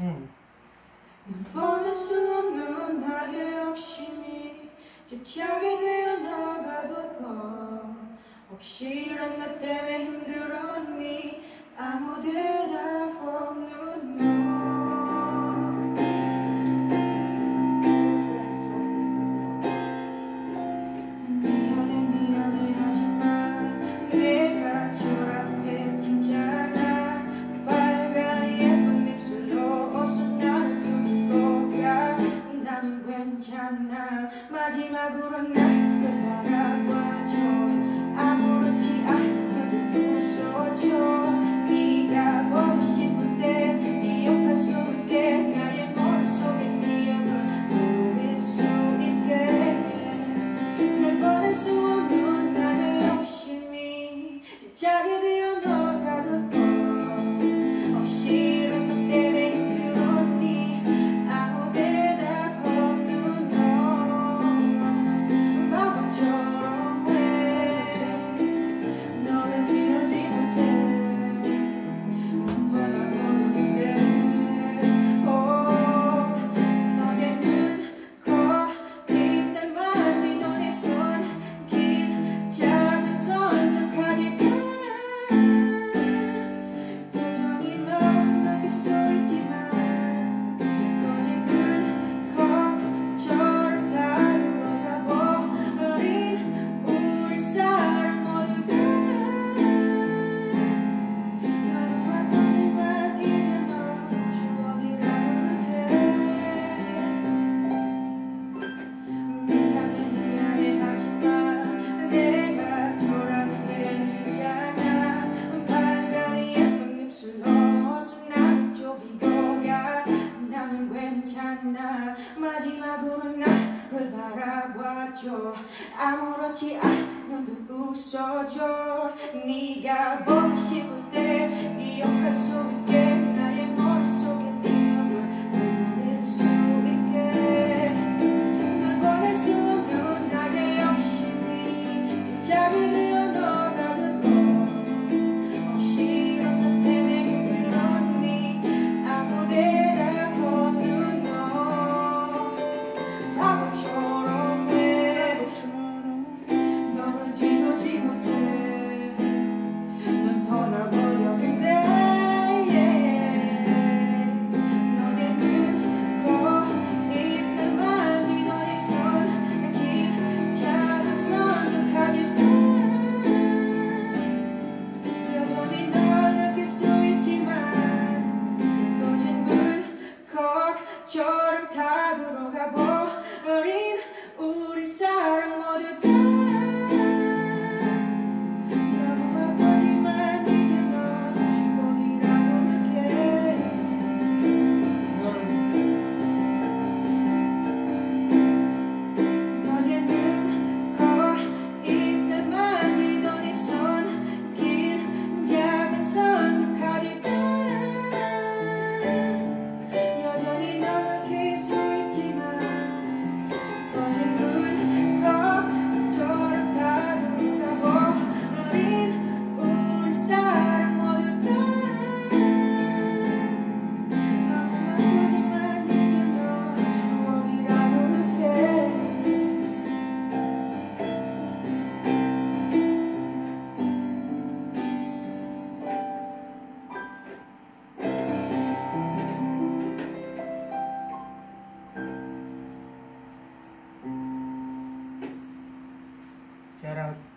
응. 버릴 수 없는 나의 욕심이 집착이 되어 나가도 웃어줘 아무렇지 않아도 웃어줘. 네가 보고 싶을 때 네 역할 Shout out.